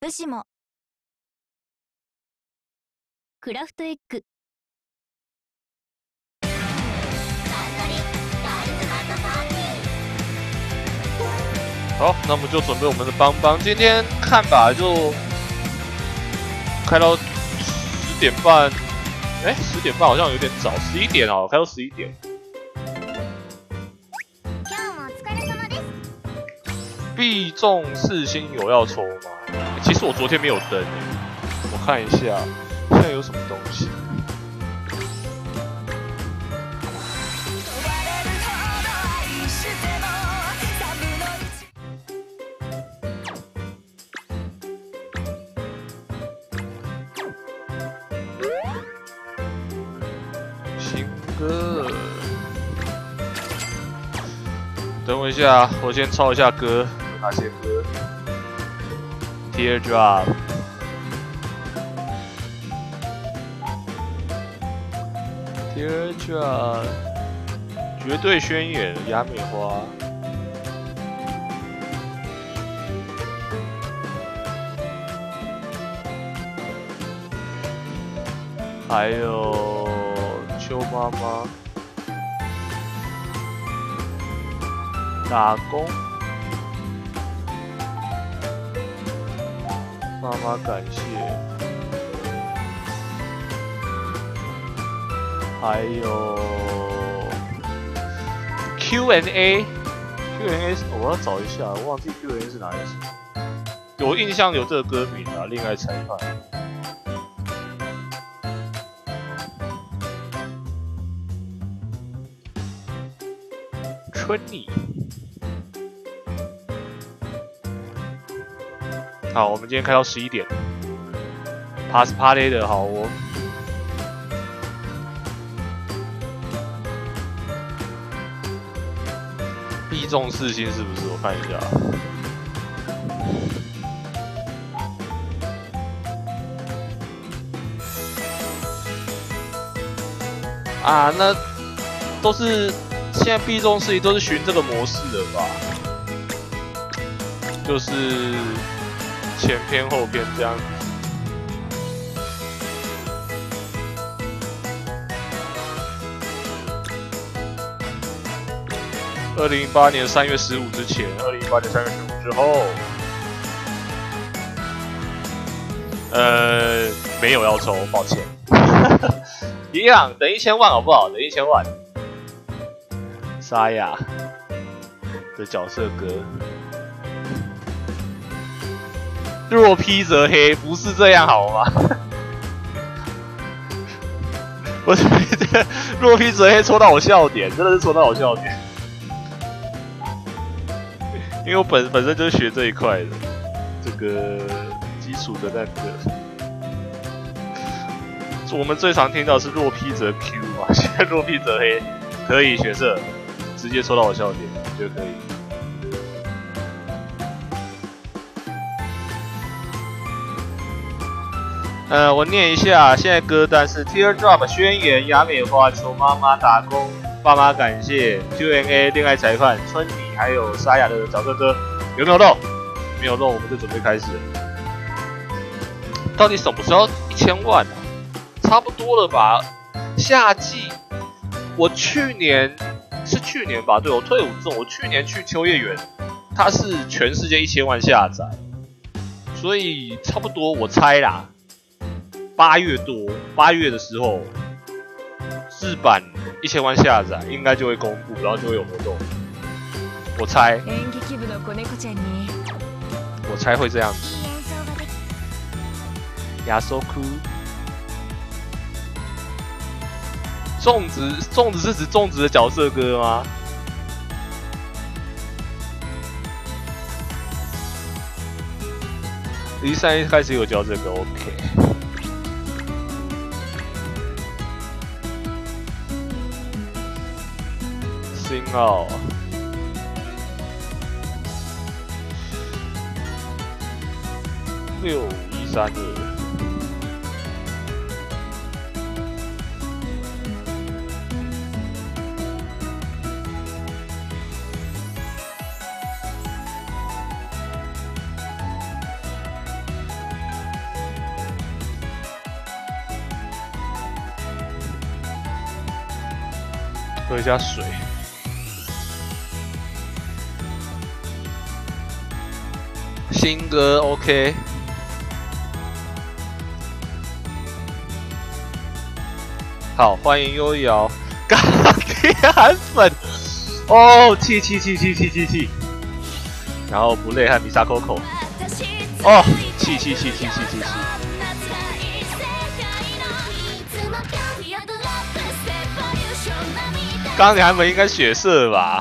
武士もクラフトエッグ好，那我们就准备我们的邦邦。今天看吧，就开到十点半。哎，十点半好像有点早，十一点哦，开到十一点。必中四星有要抽吗？ 其实我昨天没有登，我看一下现在有什么东西。新歌，等我一下，我先抄一下歌，有哪些歌？？Teardrop。Teardrop，绝对宣言，雅美花。还有秋妈妈打工，妈妈感谢，还有 Q and A，Q and A 我要找一下，我忘记 Q and A 是哪一首，有印象有这个歌名啊，恋爱裁判。春妮，好，我们今天开到十一点，Pass Party 的好哦。必中四星是不是？我看一下。啊，那都是。现在必中四星都是循这个模式的吧，就是前篇后篇这样。二零一八年三月十五之前，二零一八年三月十五之后，呃，没有要抽，抱歉。一样，等一千万好不好？等一千万。沙哑的角色歌，若披则黑，不是这样好吗？我觉得若披则黑戳到我笑点，真的是戳到我笑点，因为我本本身就是学这一块的，这个基础的那个，我们最常听到是若披则 Q 嘛，现在若披则黑可以学这。直接戳到我笑点，就可以。呃，我念一下，现在歌单是 Teardrop 宣言、雅美花、求妈妈、打工、爸妈感谢、Q&A、恋爱裁判、春妮，还有沙哑的角色歌，有没有漏？没有漏，我们就准备开始。到底什么时候一千万啊？差不多了吧？夏季，我去年。是去年吧？对我退伍之后，我去年去秋叶原，它是全世界一千万下载，所以差不多我猜啦，八月多八月的时候，日版一千万下载应该就会公布，然后就会有活动。我猜，我猜会这样子。亚索库。粽子，粽子是指粽子的角色歌吗？离三一开始有教这个，OK。信号，六一三二，喝一下水。新歌 OK。好，欢迎悠瑶，钢铁韩粉。哦，气气气气气气气。然后不累和米莎 Coco。哦，气气气气气气气。钢铁韩粉应该血色吧？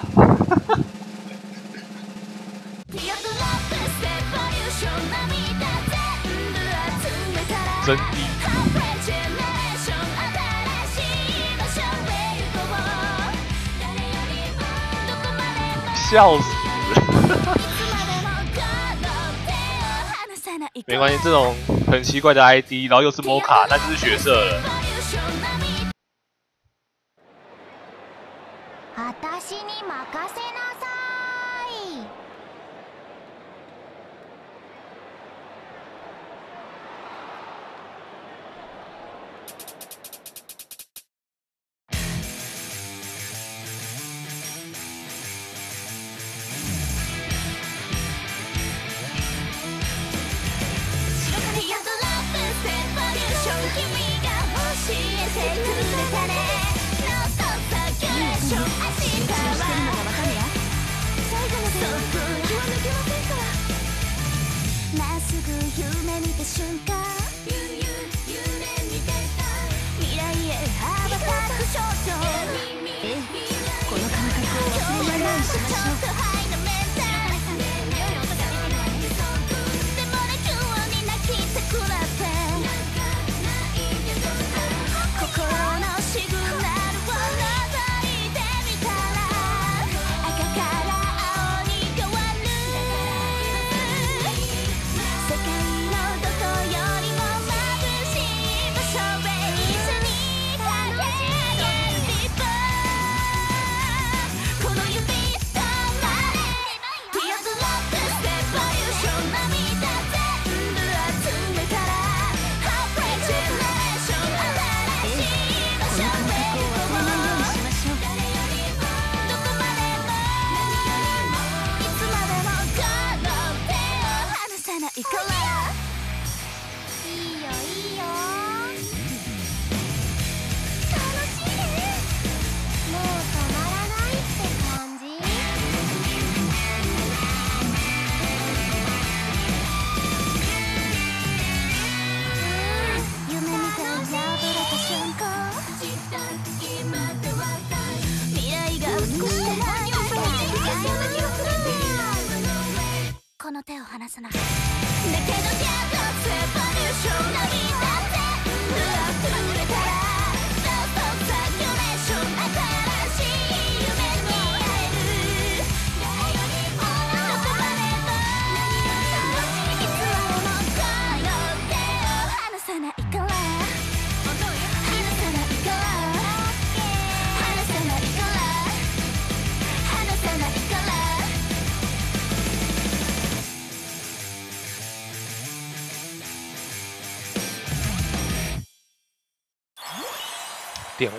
真低。笑死！没关系，这种很奇怪的 ID，然后又是摩卡，那就是血色了。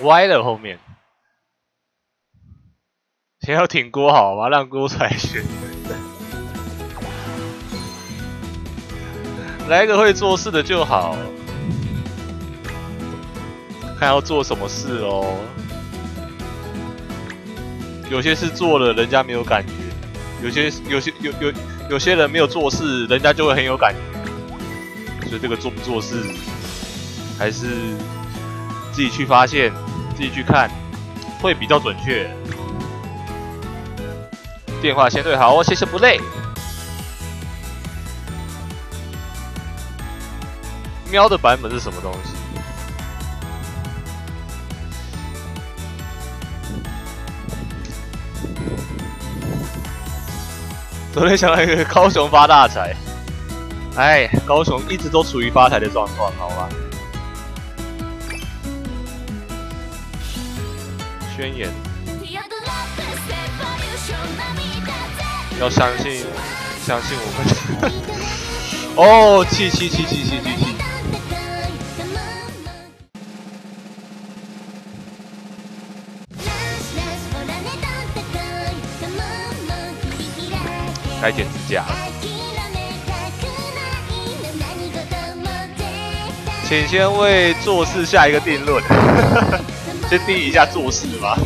歪了后面，先要挺锅好吗？让锅出来选，来个会做事的就好。看要做什么事哦，有些事做了人家没有感觉，有些有些有有有些人没有做事，人家就会很有感觉。所以这个做不做事，还是。自己去发现，自己去看，会比较准确。电话先对好哦，谢谢不累。喵的版本是什么东西？昨天想到一个高雄发大财，哎，高雄一直都处于发财的状况，好吧？宣言。要相信相信我会 哦，七七七七七七七，该剪指甲，请先为做事下一个定论。先定一下做事吧。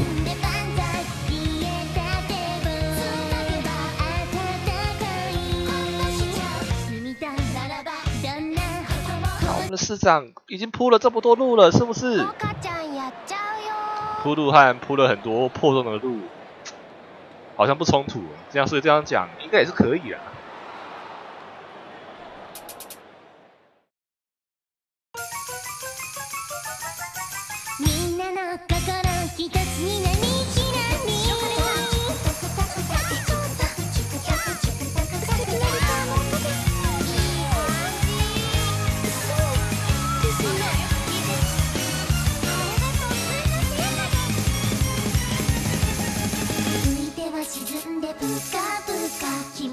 我们的市长已经铺了这么多路了，是不是？铺路和铺了很多破洞的路，好像不冲突。这样所以这样讲，应该也是可以啊。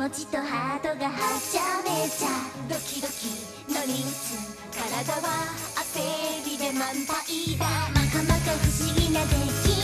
持ちとハートがはちゃめちゃドキドキ乗り移体は焦りで満杯だまかまか不思議な出来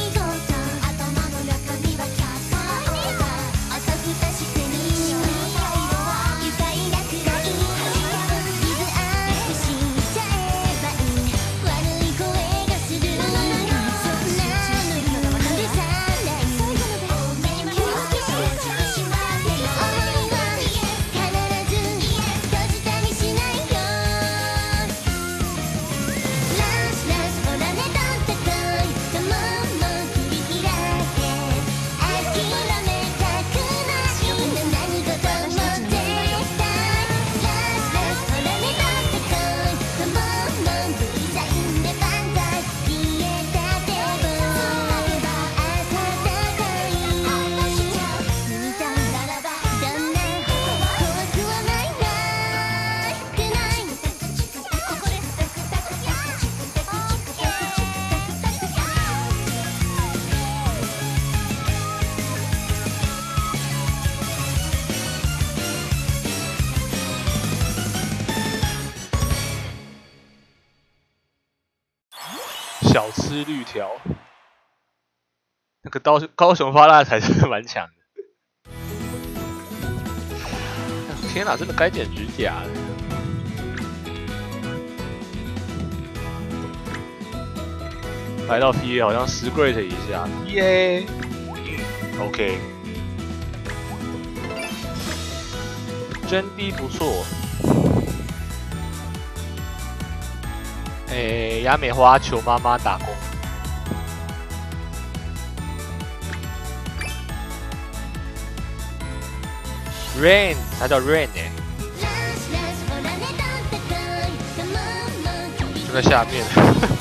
吃绿条，那个高高雄发辣才是蛮强的。天哪，真的该剪指甲了。来到 PA 好像 s great 一下，PA，嗯，OK，真的不错。诶，亚美花求妈妈打工。Rain，他叫 Rain 哎，就在下面。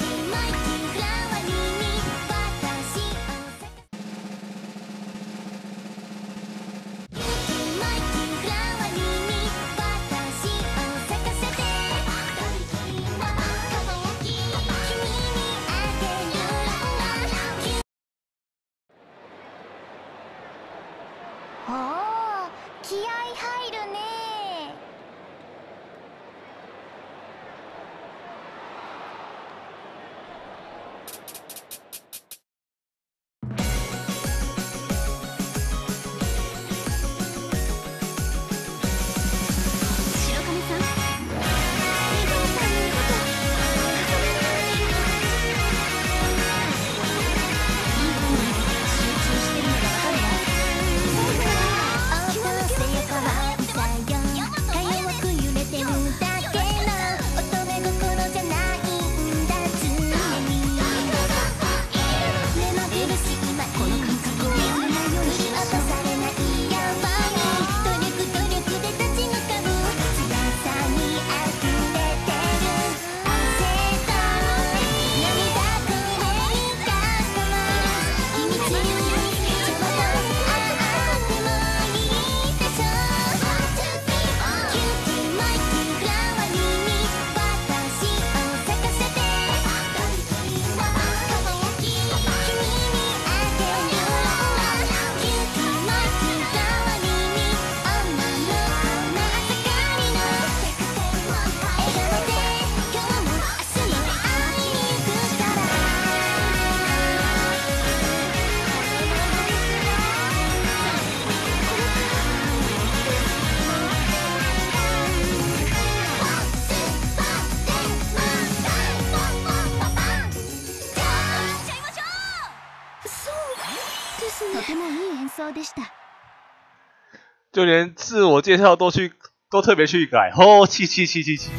就连自我介绍都去都特别去改，哦，气气气气气，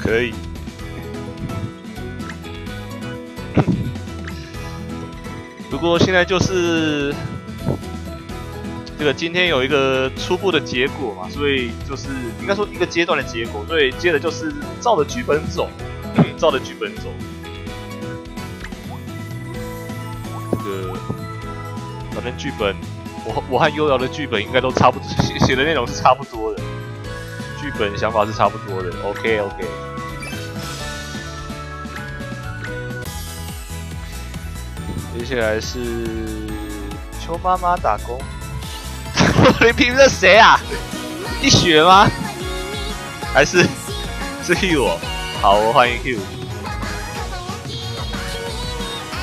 可以。不过现在就是这个今天有一个初步的结果嘛，所以就是应该说一个阶段的结果，所以接着就是照着剧本走，照着剧本走。这个反正剧本，我我和悠瑶的剧本应该都差不多，写写的内容是差不多的，剧本想法是差不多的。OK OK。接下来是邱妈妈打工，你凭着谁啊？一雪吗？还是是 Hugh？好，欢迎 Hugh。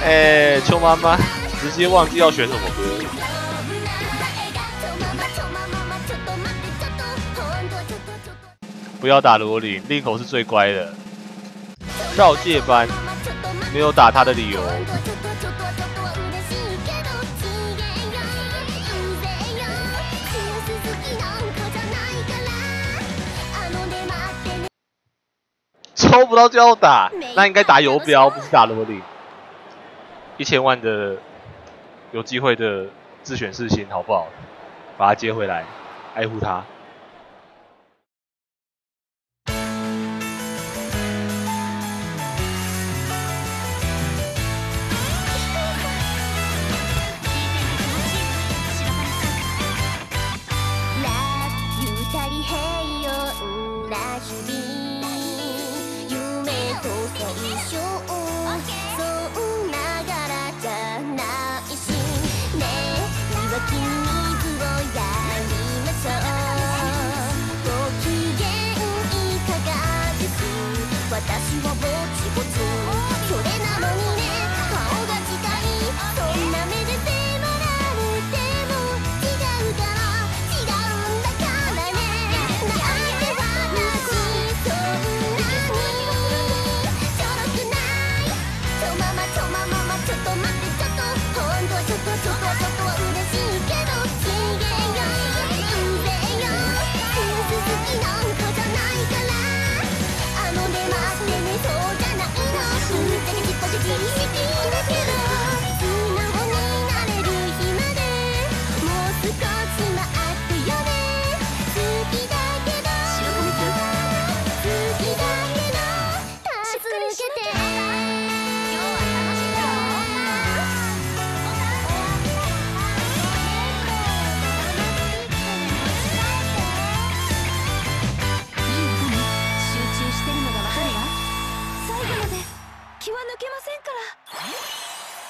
哎，邱妈妈直接忘记要选什么歌。不要打罗琳，令口是最乖的。绕界班没有打他的理由。抽不到就要打，那应该打游标，不是打罗琳。一千万的有机会的自选四星，好不好？把他接回来，爱护他。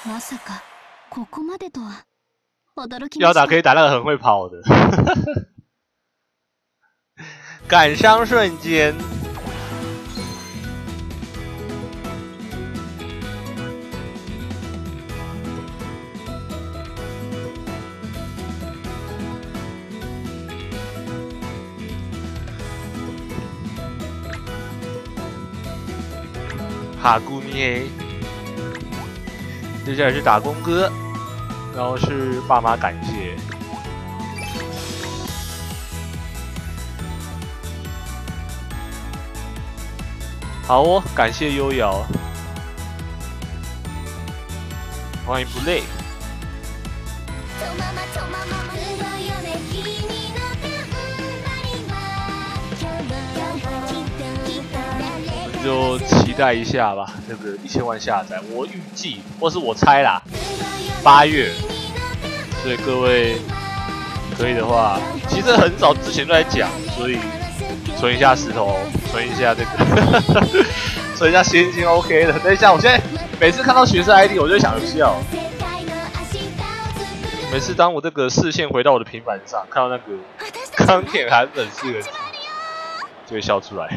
まさかここまでとは驚きました要打可以打那个很会跑的，感伤瞬间。哈古米黑， 接下来是打工哥，然后是爸妈感谢。好哦，感谢悠瑶，欢迎不累。就期待一下吧，那个一千万下载，我预计或是我猜啦，八月，所以各位可以的话，其实很早之前就在讲，所以存一下石头，存一下这个，存一下星星 OK 的。等一下，我现在每次看到学生 ID，我就想笑。每次当我这个视线回到我的平板上，看到那个“钢铁韩粉”四个字，就会笑出来。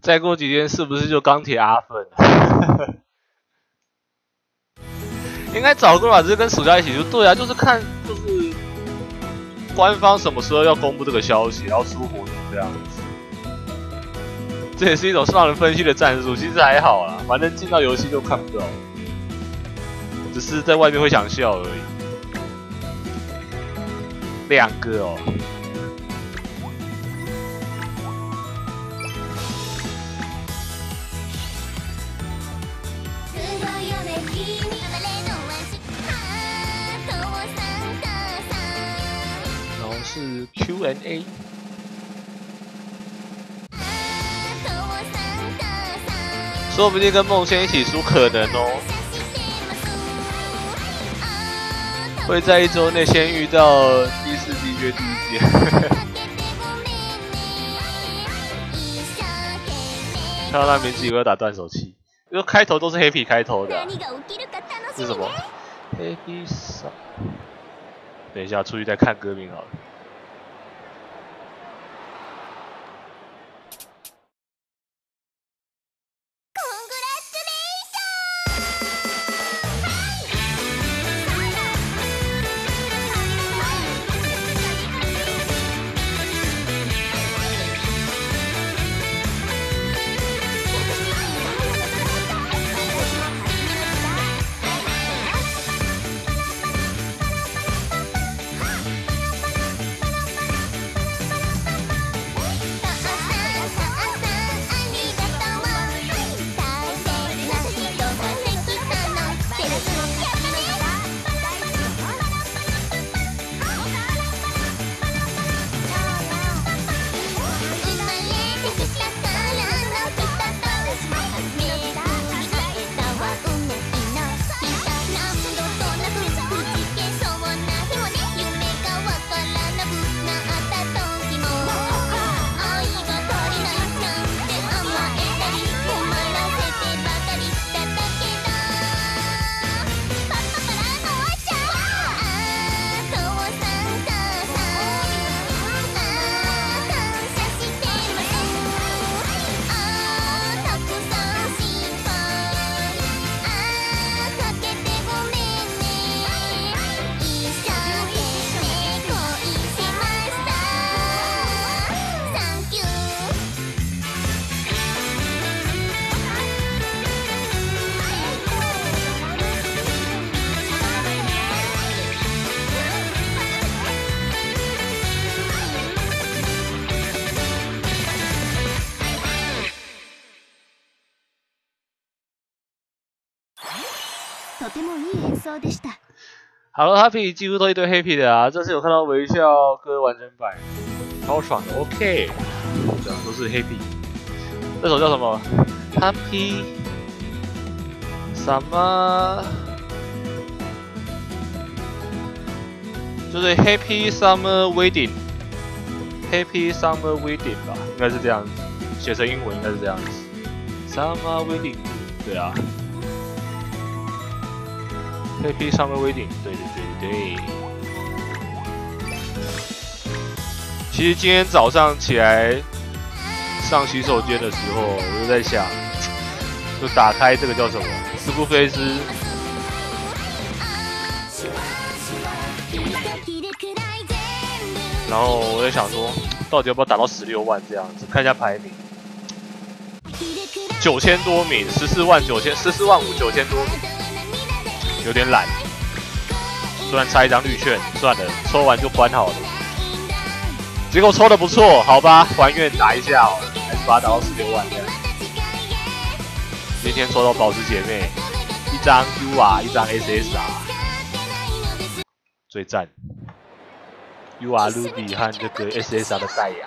再过几天是不是就钢铁阿粉？应该早个把这跟暑假一起就对啊，就是看就是官方什么时候要公布这个消息，然后出活动这样子。这也是一种让人分析的战术，其实还好啦，反正进到游戏就看不到，只是在外面会想笑而已。两个哦。是 Q&A，ハートをサンタさん说不定跟梦仙一起输，可能哦。会在一周内先遇到第四季约第一届。看到那名字以为要打断手气，因为开头都是 Happy 开头的啊、何が起きるか楽是什么しみね？Happy Song。等一下，出去再看歌名好了。 もいい演奏でした好了，Happy 几乎都一堆 Happy 的啊，这次有看到微笑歌完整版，超爽的，OK，这样都是 Happy。这首叫什么？Happy 什么？就是 Happy Summer Wedding，Happy Summer Wedding 吧，应该是这样子，写成英文应该是这样子，Summer Wedding。 对啊。 Happy Summer Wedding，对对对对对。其实今天早上起来上洗手间的时候，我就在想，就打开这个叫什么斯布菲斯，然后我在想说，到底要不要打到十六万这样子？看一下排名，九千多名，十四万九千，十四万五九千多名，有点懒。虽然差一张绿券，算了，抽完就关好了。结果抽的不错，好吧，还愿打一下哦，还是把它打到十六万这样。今天抽到宝石姐妹，一张 UR，一张 SSR，最赞。UR Ruby 和这个 SSR 的赛亚。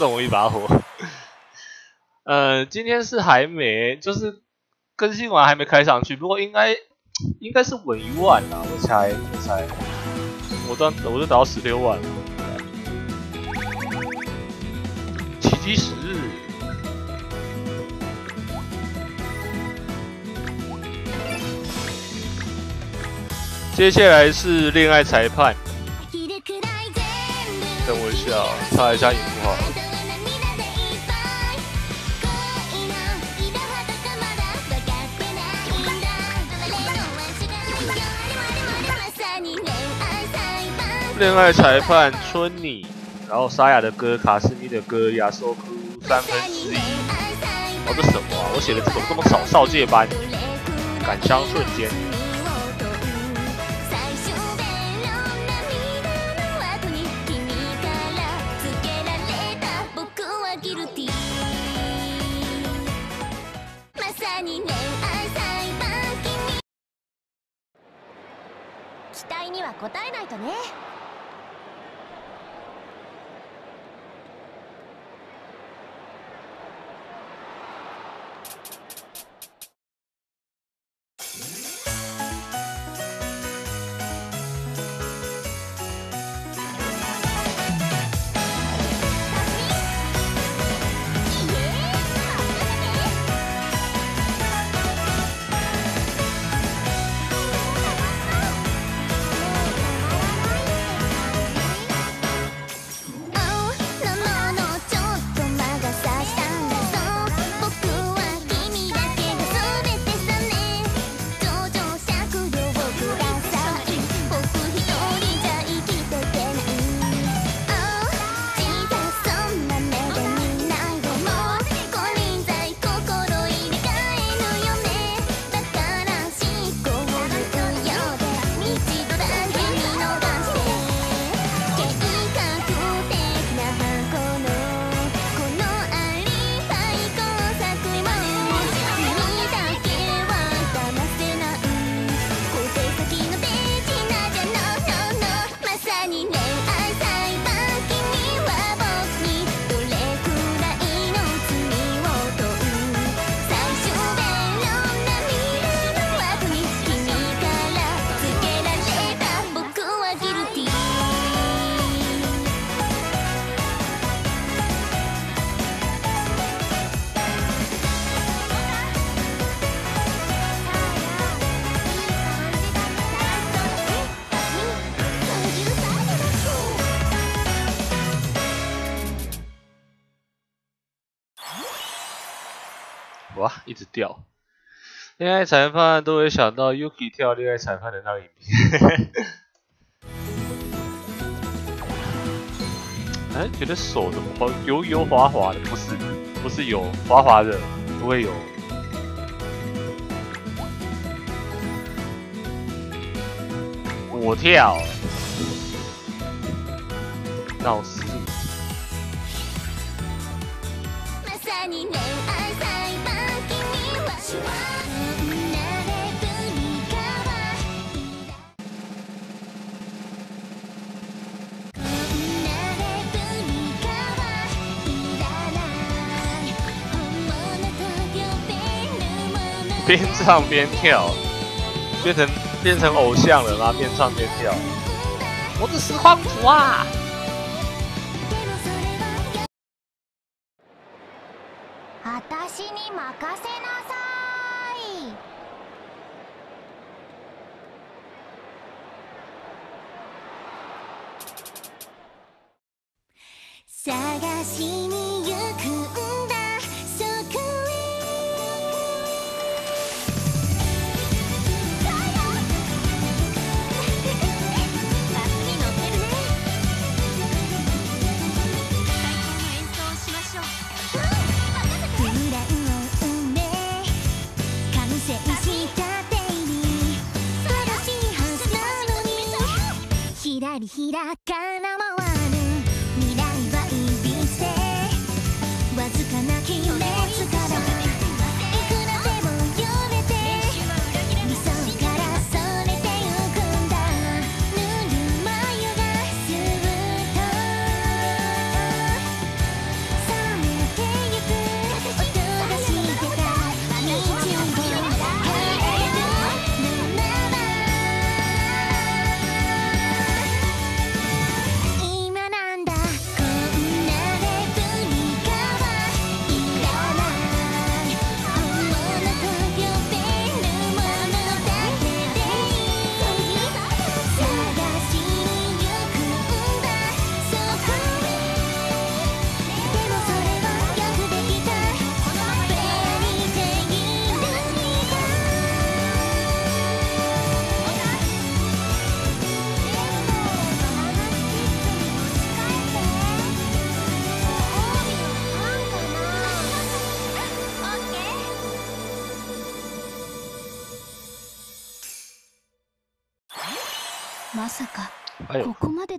送我一把火。呃，今天是还没，就是更新完还没开上去，不过应该应该是稳一万啦，我猜，我猜，我当我就打到十六万了。奇迹十日，接下来是恋爱裁判，飽きるくらい全部等我一下哦，查一下荧幕好了。 恋爱裁判春妮，然后沙哑的歌，卡斯尼的歌，亚瑟哭三分之一。哦，这什么啊？我写的这种这么少，少界班，感伤瞬间。恋爱裁判都会想到 Yuki 跳恋爱裁判的那个影片。哎，觉得手怎么滑油油滑滑的？不是，不是油滑滑的，不会有。我跳，闹事。边唱边跳，变成变成偶像了吗？边唱边跳，我是实况图啊！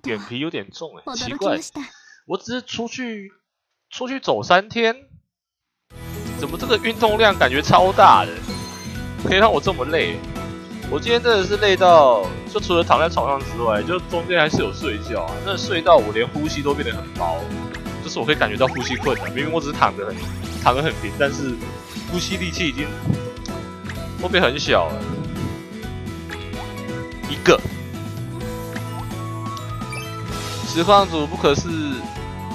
脸皮有点重哎，奇驚き怪ま，した我只是出去出去走三天，怎么这个运动量感觉超大的，可以让我这么累？我今天真的是累到，就除了躺在床上之外，就中间还是有睡觉啊，那睡到我连呼吸都变得很薄，就是我可以感觉到呼吸困难。明明我只是躺着很躺得很平，但是呼吸力气已经会变很小了。一个 实况组不可是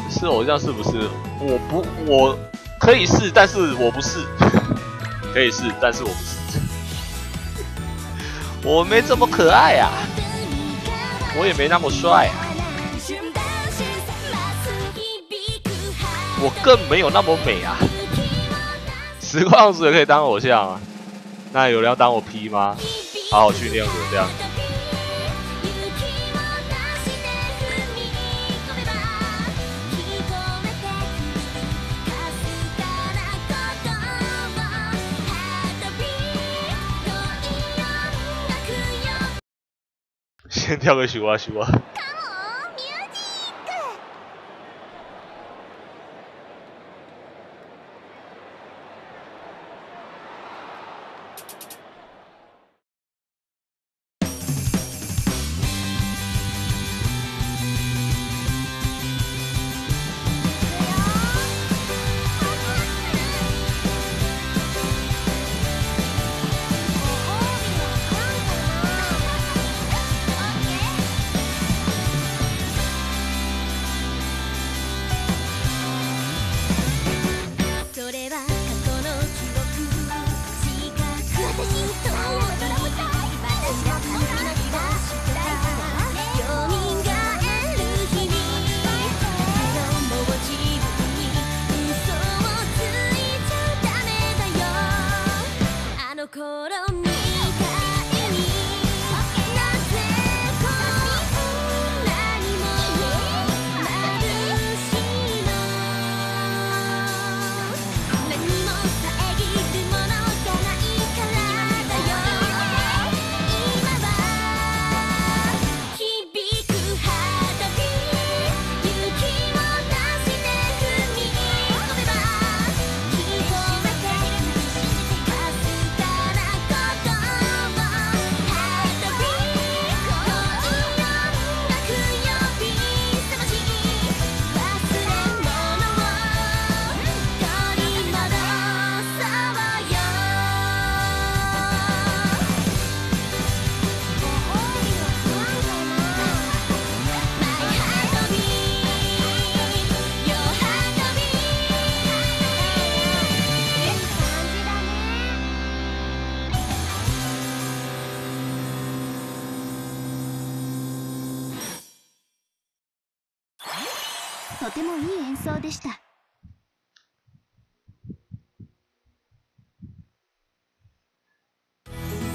是偶像是不是？我不，我可以是，但是我不是。可以是，但是我不是。我没这么可爱呀、我也没那么帅啊，我更没有那么美啊。实况组也可以当偶像啊，那有人要当我 P 吗？好好训练我这样。跳个咻啊咻啊！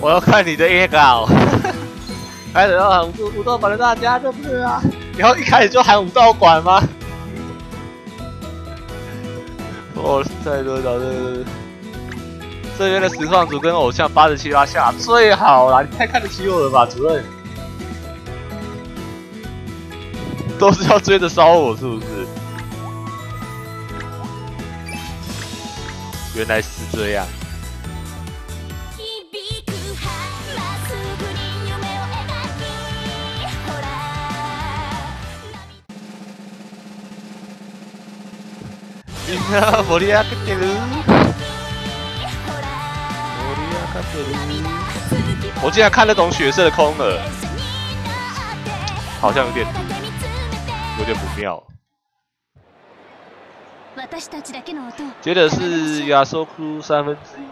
我要看你的页稿。开始要喊武武道馆的大家，这不是啊？然后一开始就喊武道馆吗？哦，太多了，这这边的实况组跟偶像八十七八下最好啦！你太看得起我了吧，主任？都是要追着烧我，是不是？原来是这样。みんな盛り上がってる盛りほら上がってる我竟然看得懂血色的空耳，好像有点有点不妙。私たちだけの音を接着是亚索库三分之一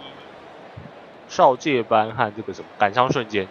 少界班和这个什么感伤瞬间。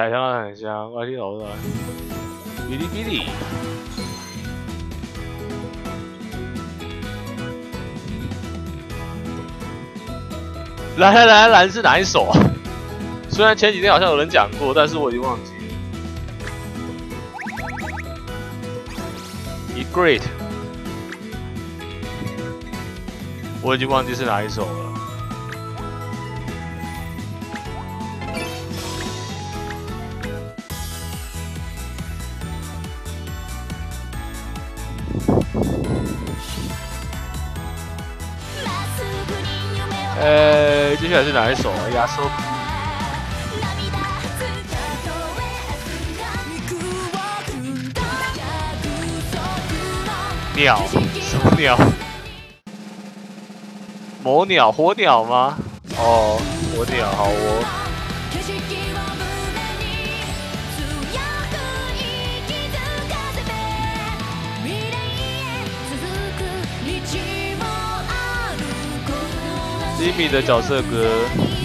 彩香很香，外地楼的哔哩哔哩。来来来来是哪一首啊？虽然前几天好像有人讲过，但是我已经忘记了。E Great，我已经忘记是哪一首了。下来是哪一首？压缩。鸟？什么鸟？魔鸟？火鸟吗？哦，火鸟，好哦。Jimmy 的角色歌。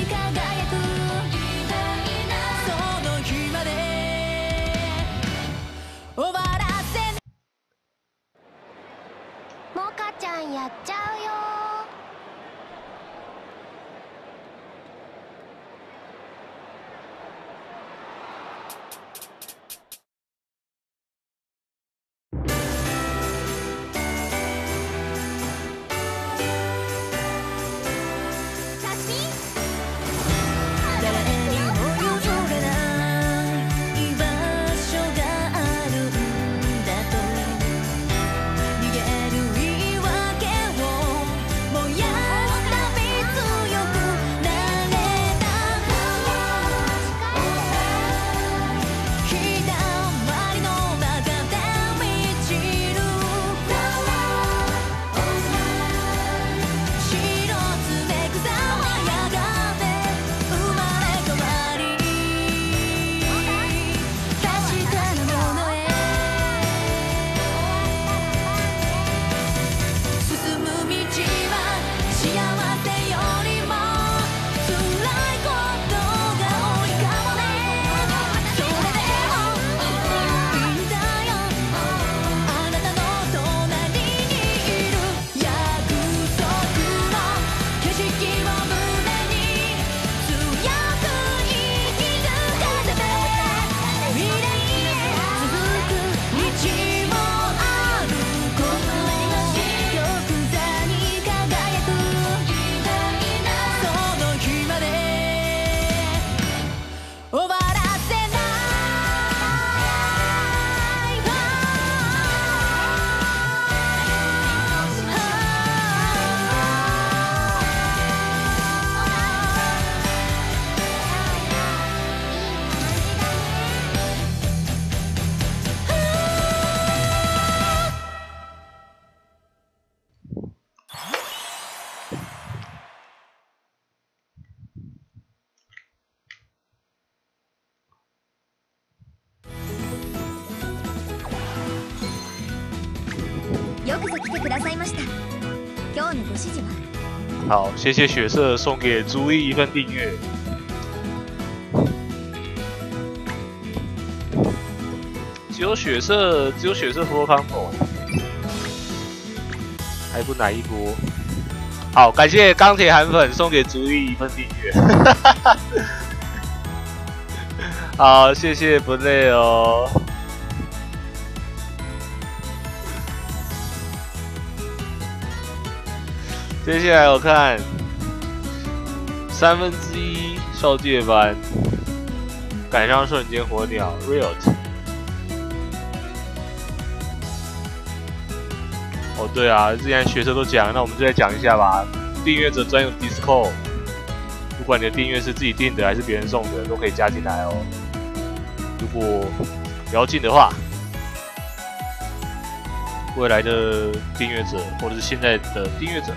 好，谢谢血色送给朱毅一份订阅。只有血色，只有血色弗洛康哦还不来一波。好，感谢钢铁韩粉送给朱毅一份订阅。好，谢谢不累哦。接下来我看三分之一少界班赶上瞬间火鸟 Riot。哦，对啊，之前学生都讲，那我们就再讲一下吧。订阅者专用 disco，不管你的订阅是自己订的还是别人送的，都可以加进来哦。如果聊进的话，未来的订阅者或者是现在的订阅者。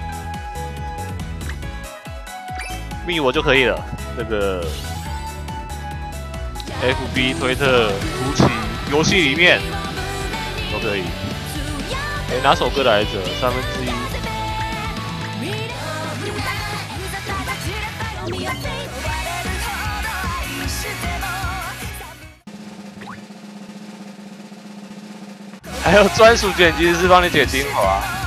密我就可以了。这个 FB、推特、图奇游戏里面都可以。哎，哪首歌来着？三分之一。还有专属剪辑师帮你剪精华。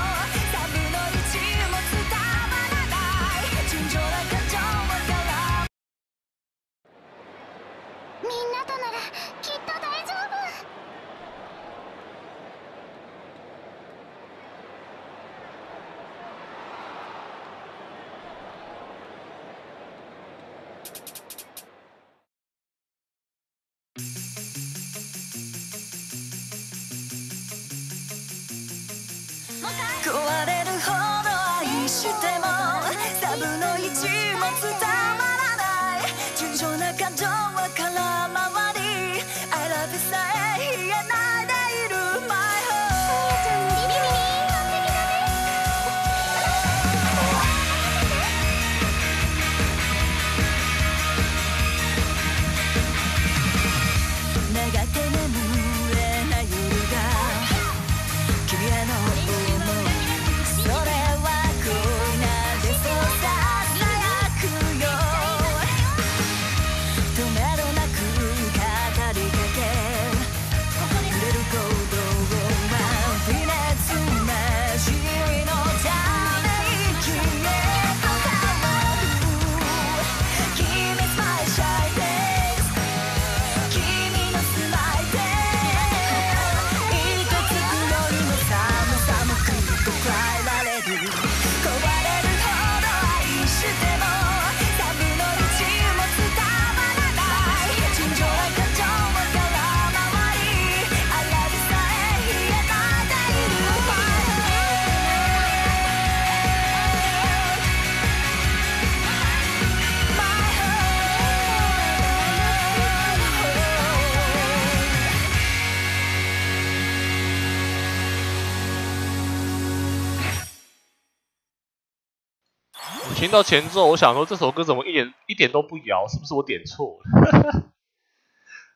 听到前奏，我想说这首歌怎么一点一点都不摇？是不是我点错了？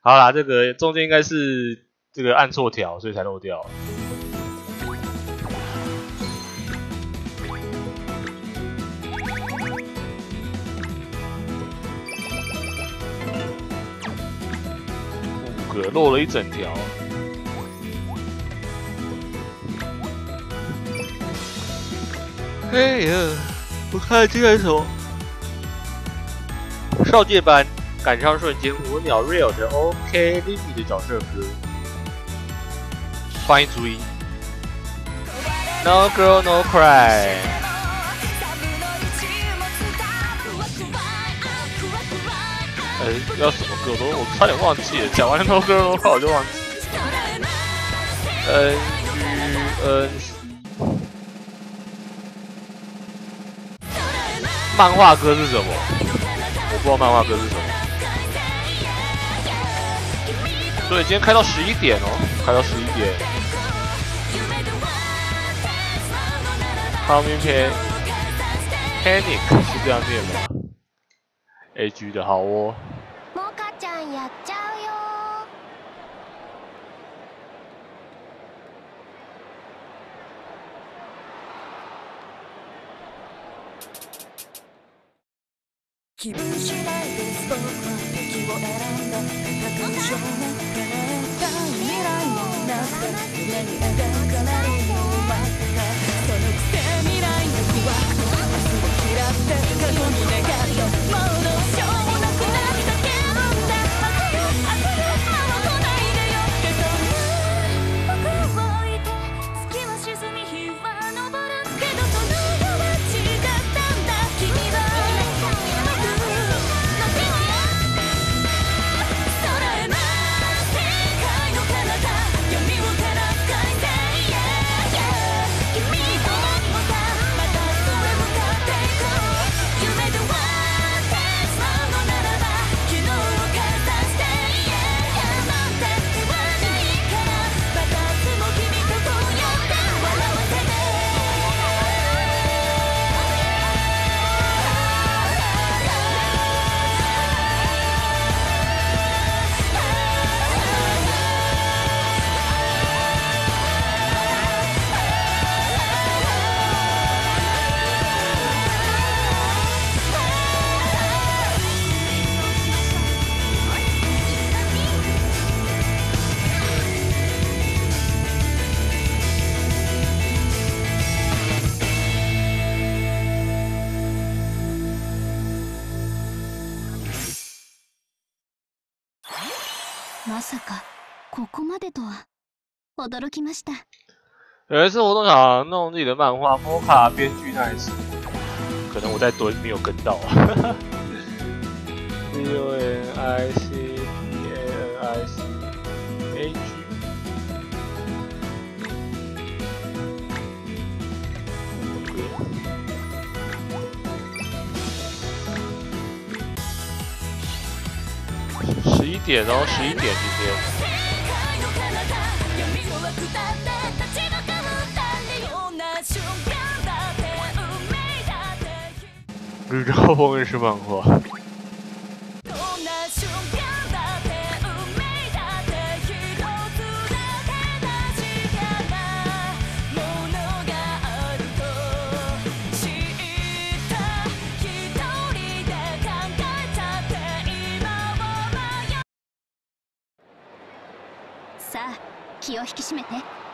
好啦，这个中间应该是这个按错条，所以才漏掉。五个漏了一整条。哎呀，我看这个什么少界班赶上瞬间五秒 real 的 OK Lily 的角色歌，欢迎注意。No girl no cry。哎，要什么歌都我差点忘记了，讲完 No girl no cry 我就忘记。N G N 漫画歌是什么？我不知道漫画歌是什么。所以今天开到十一点哦，开到十一点。Coming Pan Panic 是这样念吗？A G 的好哦。気分次第です。僕は敵を選んだ。戦う少年たい未来もなくて夢に描かれるよう待ったそのくせ未来の不惑と明日を嫌って過去に願って驚きました有一次活动场弄自己的漫画，摩卡编剧那一次，可能我在蹲没有跟到啊。C U N I C P A N I C A G。十一点哦，十一点今天。 日照风是漫画。さあ気を引き締めて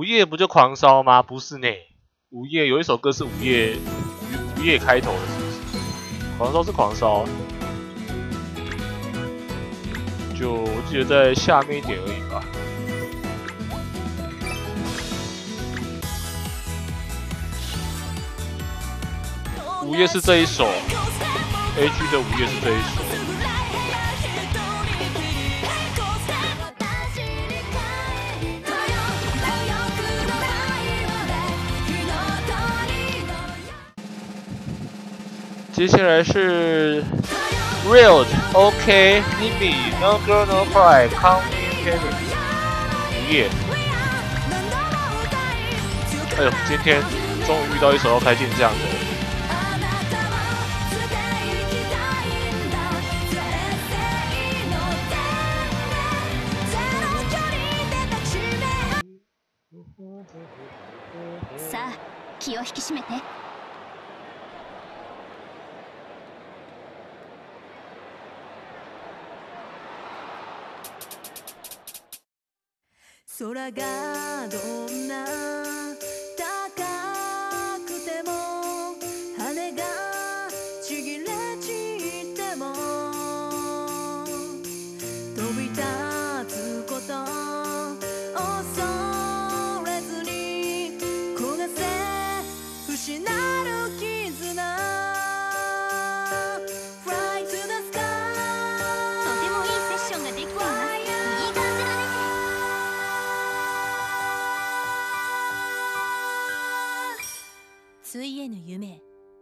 午夜不就狂烧吗？不是呢，午夜有一首歌是午夜午午夜开头的，是不是？狂烧是狂烧，就我记得在下面一点而已吧。午夜是这一首，A G 的午夜是这一首。接下来是 Real OK Nimi No Girl No Cry Come In Kenny 午夜。哎呦，今天终于遇到一首要开镜这样的。さあ気を引き締めて 空がどんな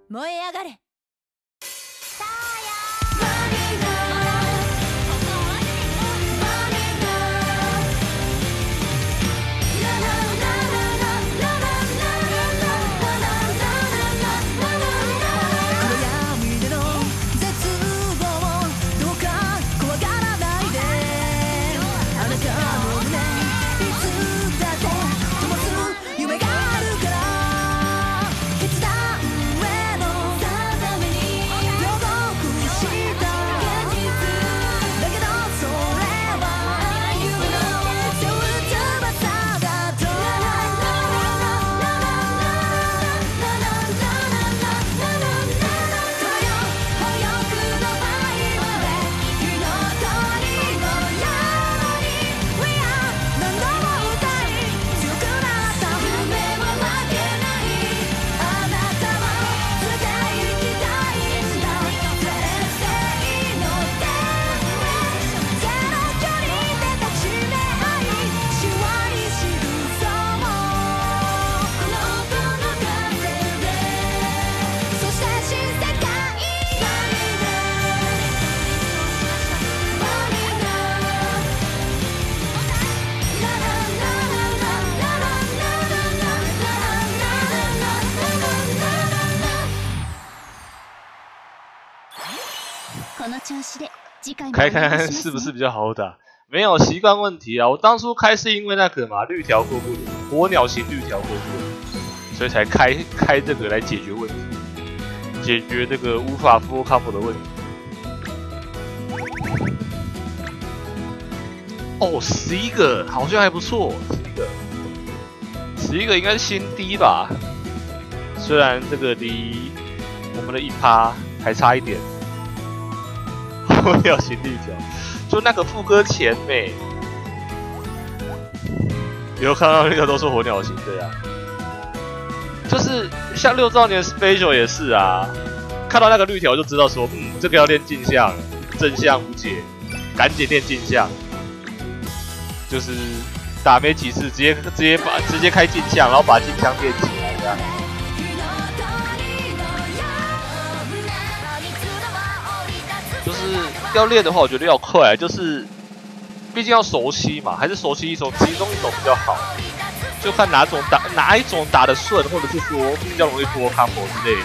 燃え上がれ。开看お願いします看是不是比较好打？没有习惯问题啊，我当初开是因为那个嘛绿条过不了，火鸟型绿条过不了，所以才开开这个来解决问题，解决这个无法 full combo 的问题。哦，十一个好像还不错，十一个，十一个应该是新低吧？虽然这个离我们的一趴还差一点。 火鸟型绿条，就那个副歌前美，有看到那个都是火鸟型的呀，就是像六兆年 special 也是啊，看到那个绿条就知道说，嗯，这个要练镜像，正向无解，赶紧练镜像，就是打没几次，直接直接把直接开镜像，然后把镜像练起来这样。要练的话，我觉得要快，就是毕竟要熟悉嘛，还是熟悉一种其中一种比较好，就看哪种打哪一种打得顺，或者是说比较容易脱 combo 之类的。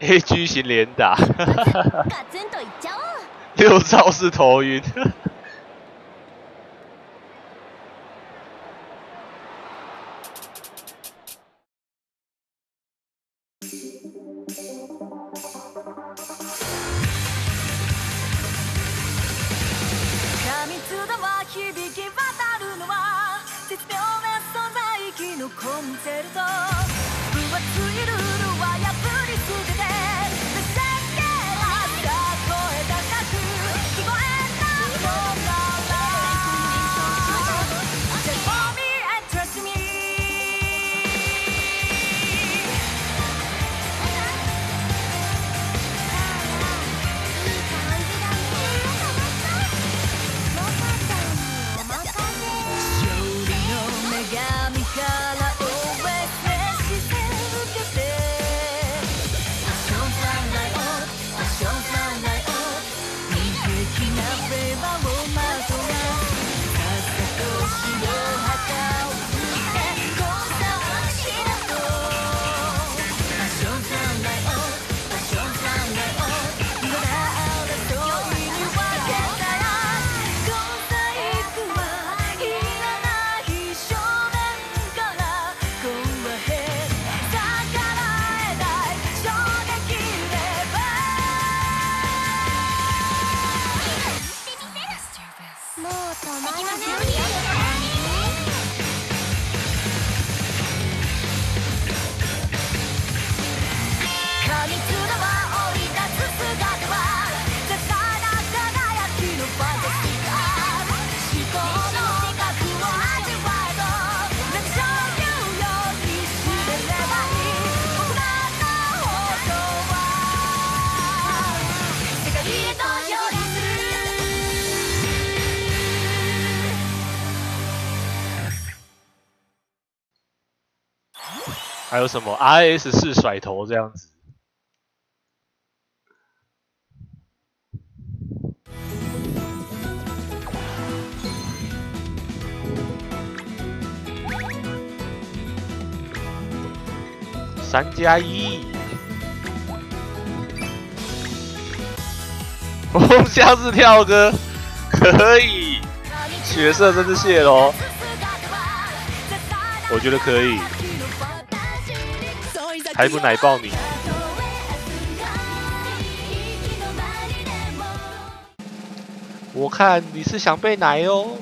A G 型连打，ガツンといっちゃおう六招是头晕。 还有什么 RS 四甩头这样子？三加一，风箱子跳歌。可以，血色真是谢喽，我觉得可以，还不奶爆你。我看你是想被奶哦。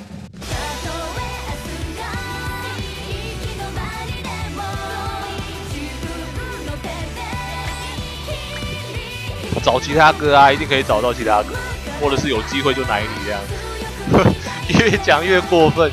找其他歌啊，一定可以找到其他歌，或者是有机会就奶你这样子。越讲越过分。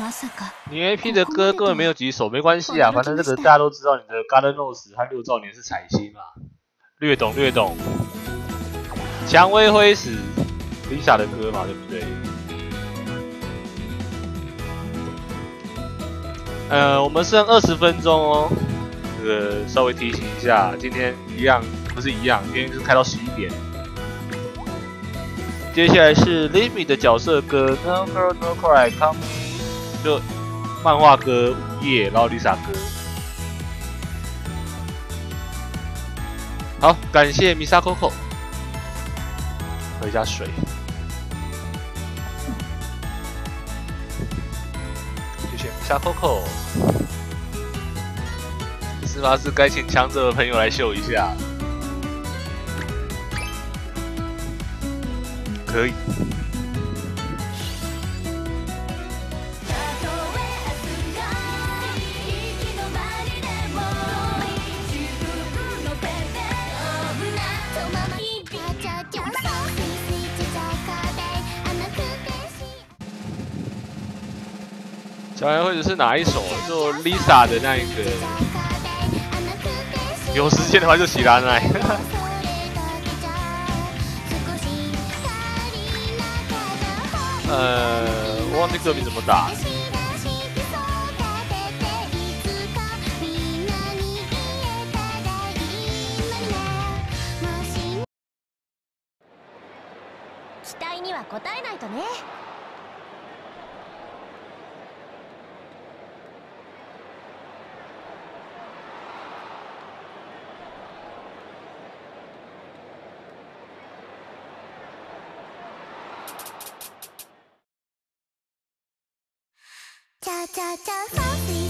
まさか你 AP 的歌根本没有几首，没关系啊，反正这个大家都知道，你的 Garden Rose 和六兆年是彩星嘛，略懂略懂。蔷薇灰石，Lisa 的歌嘛，对不对？呃，我们剩二十分钟哦，这个稍微提醒一下，今天一样不是一样，今天是开到十一点。接下来是 Limmy 的角色歌，No Girl No Cry Come， 就漫画哥午夜，然后 Lisa 歌。好，感谢米莎 Coco，喝一下水。谢谢米莎 Coco，是吗？是该请强者的朋友来秀一下。可以。小人或者是哪一首？就 Lisa 的那一个。有时间的话就洗蓝来。呃，忘记歌名怎么打。期待には応えないとね。cha cha cha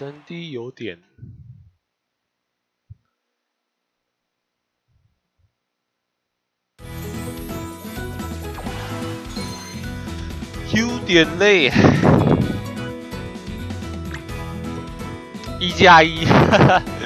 真的有点。有点累，一加一，哈哈。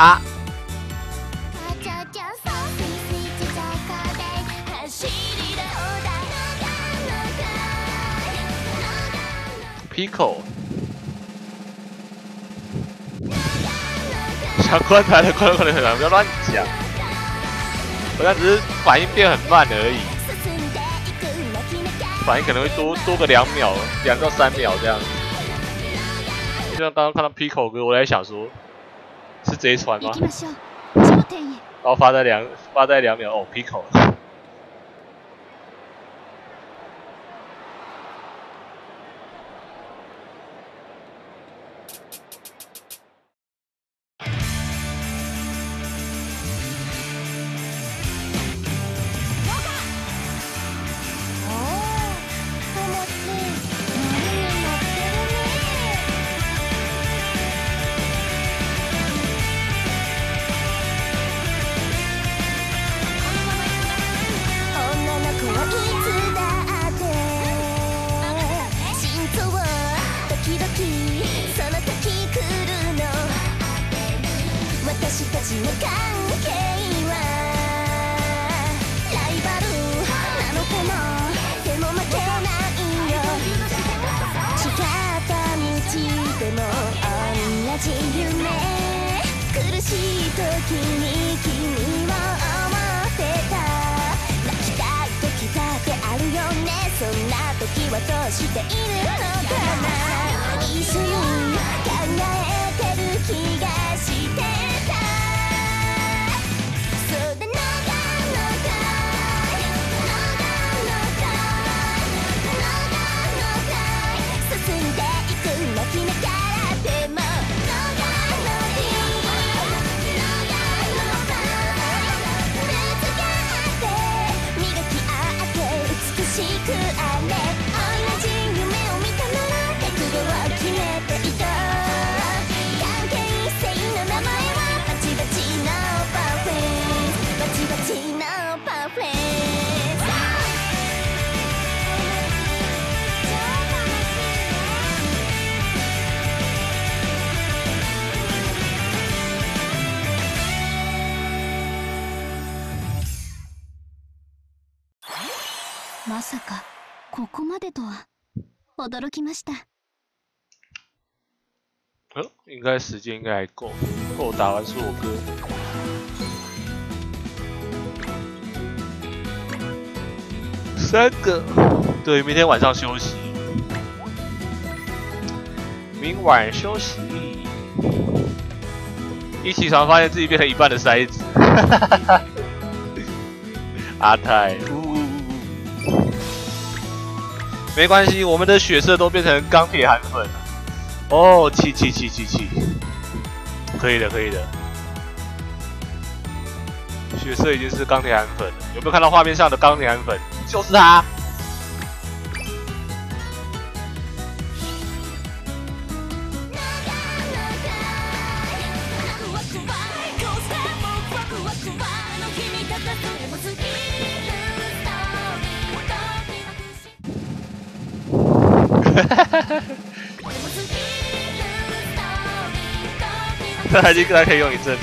啊。Pico，想关台的快乐快，不要乱讲，我那只是反应变很慢而已，反应可能会多多个两秒，两到三秒这样。就像刚刚看到 Pico 哥，我在想说，这一船吗？然后发在两发在两秒哦，Pico。驚きました呃，应该时间应该还够，够打完所有歌。三个，对，明天晚上休息，明晚休息。一起床发现自己变成一半的筛子，阿泰， 没关系，我们的血色都变成钢铁韩粉了。哦，气气气气气，可以的，可以的。血色已经是钢铁韩粉了，有没有看到画面上的钢铁韩粉？就是他。他已经他可以用一次。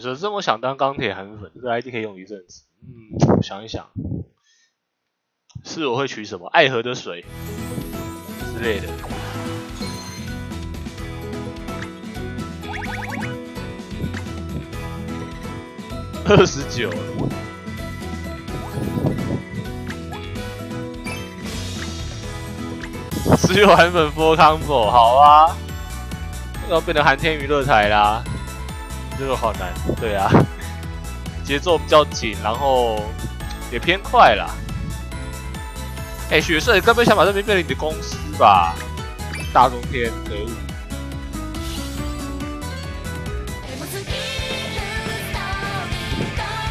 血色这么想当钢铁韩粉，这个 ID 可以用一阵子。嗯，想一想，是我会取什么爱河的水之类的。二十九，只有韩粉 for Combo，好啊，要变成韩天娱乐台啦。这个好难，对啊，节奏比较紧，然后也偏快啦。哎、雪色，你该不会想把这边变成你的公司吧？大中天，可恶！エモすぎるストーリード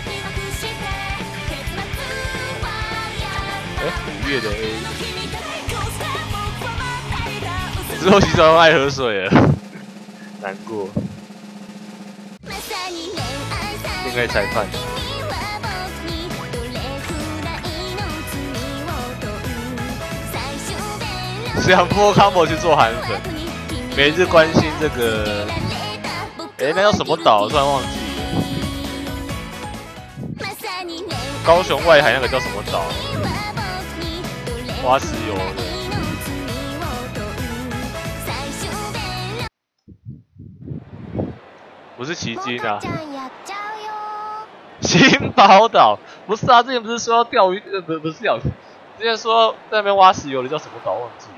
キワクして結末はやっ哎、五月的 A ぱ君とこうして僕はまたいだ之后洗澡用爱河水了，难过。 まさに恋愛さ恋愛裁判君は僕にどれくらいの罪を問う最終弁是让 Four Combo 去做韩粉，每日关心这个，哎、那叫什么岛？突然忘记了。高雄外海那个叫什么岛？花石油的。 不是奇迹啊モカち，ゃんやっちゃうよ新宝岛不是啊，之前不是说要钓鱼，呃，不不是钓鱼，之前说在那边挖石油的叫什么岛忘记了。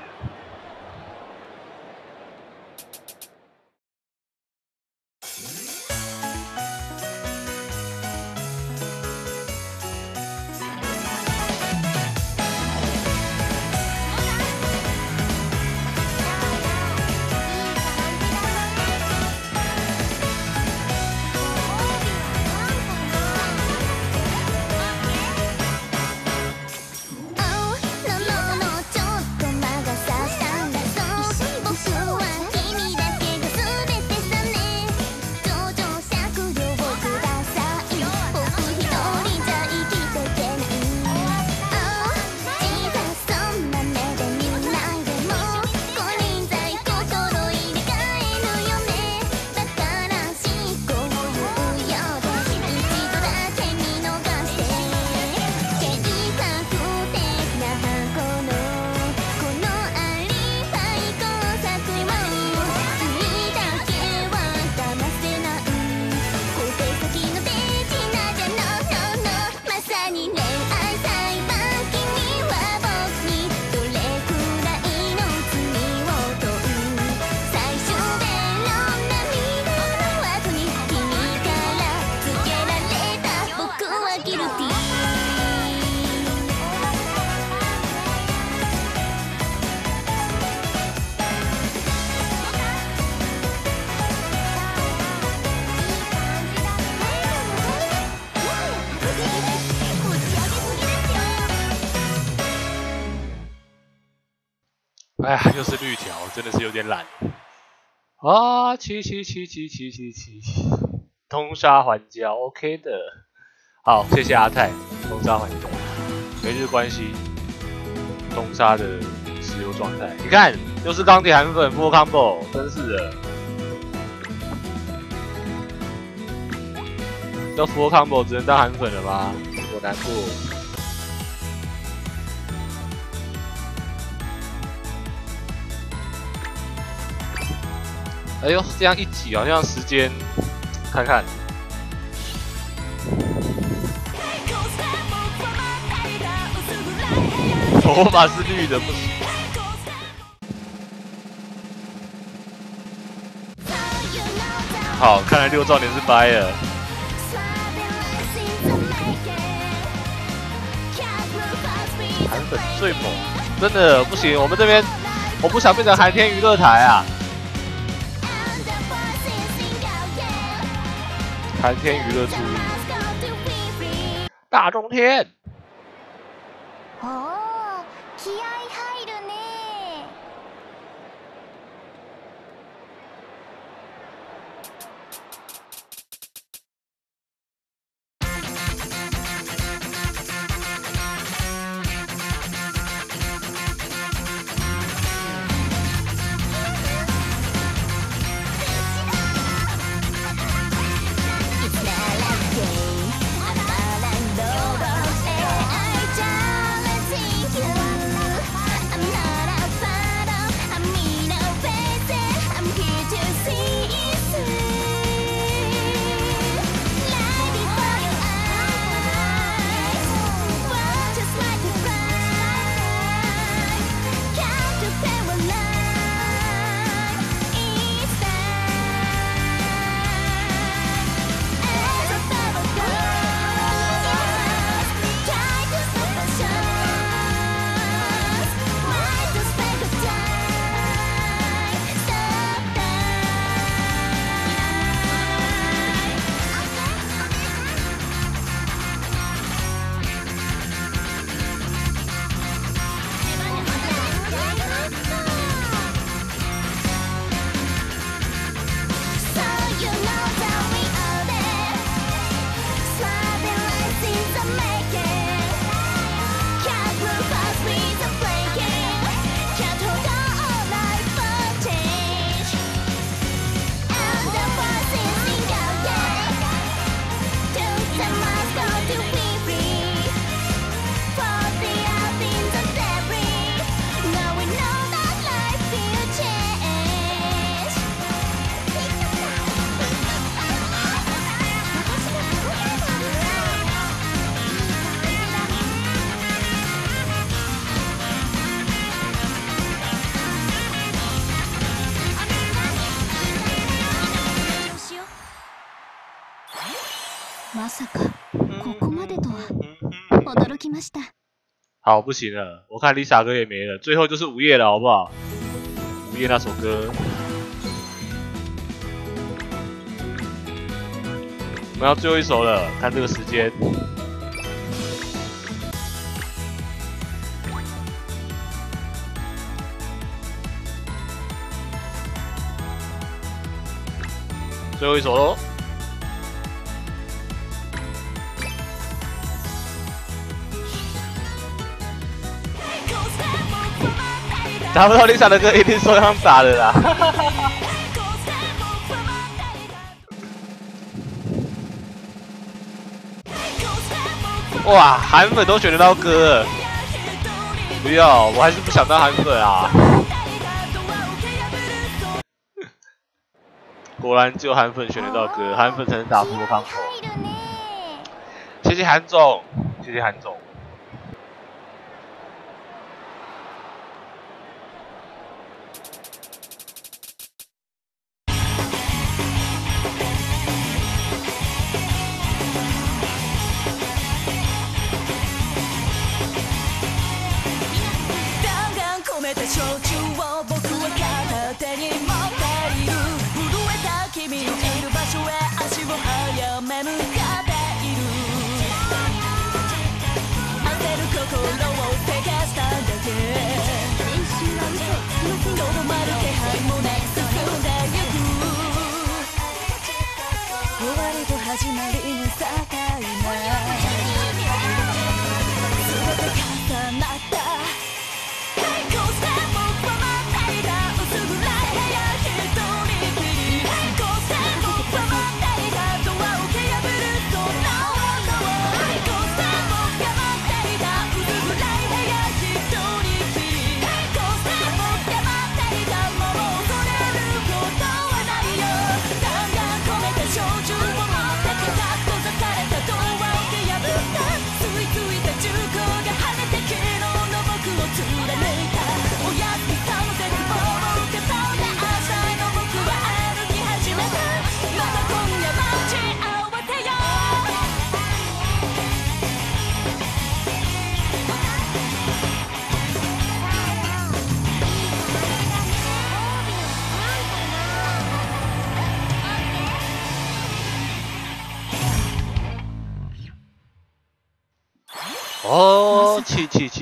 又是绿条，真的是有点懒 啊！七七七七七七七，通杀还交，OK 的。好，谢谢阿泰，通杀还交，没日关系，通杀的石油状态。你看，又是钢铁韩粉 full combo，真是的。要 full combo 只能当韩粉了吗？我难过。哎呦，这样一挤好像时间，看看，头发是绿的，不行。好，看来六少年是掰了。韩粉最猛，真的不行，我们这边我不想变成寒天娱乐台啊。寒天娱乐注意，大中天。お好，不行了，我看 Lisa 哥也没了，最后就是午夜了，好不好？午夜那首歌，我们要最后一首了，看这个时间。最后一首喽。找不到 Lisa 的歌，一定说唱打的啦。哇，韩粉都选得到歌了，不要，我还是不想当韩粉啊。果然只有韩粉选得到歌，韩粉才能打破康口。谢谢韩总，谢谢韩总。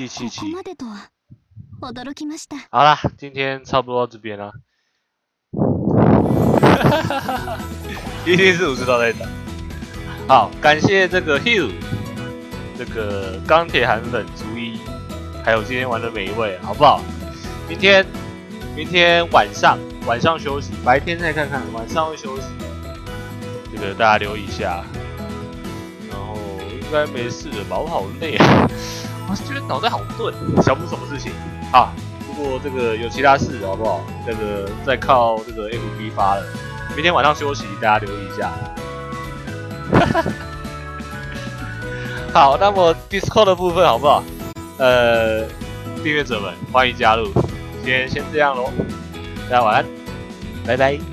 气气气气こ气こ！までとは驚きました好啦，今天差不多到这边了。一定是五十刀在打。好，感谢这个 Hugh，这个钢铁韩粉逐一，还有今天玩的每一位，好不好？明天，明天晚上晚上休息，白天再看看，晚上会休息。这个大家留意一下。然后应该没事了吧？我好累啊， 我觉得脑袋好钝，想不出什么事情。啊，不过这个有其他事，好不好？这个再靠这个 FB 发了，明天晚上休息，大家留意一下。好，那么 Discord 的部分好不好？呃，订阅者们欢迎加入。今天先这样喽，大家晚安，拜拜。